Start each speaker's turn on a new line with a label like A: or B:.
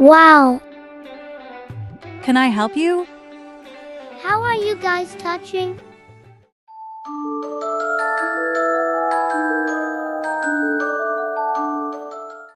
A: Wow.
B: Can I help you?
A: How are you guys touching?